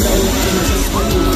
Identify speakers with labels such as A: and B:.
A: I know just what you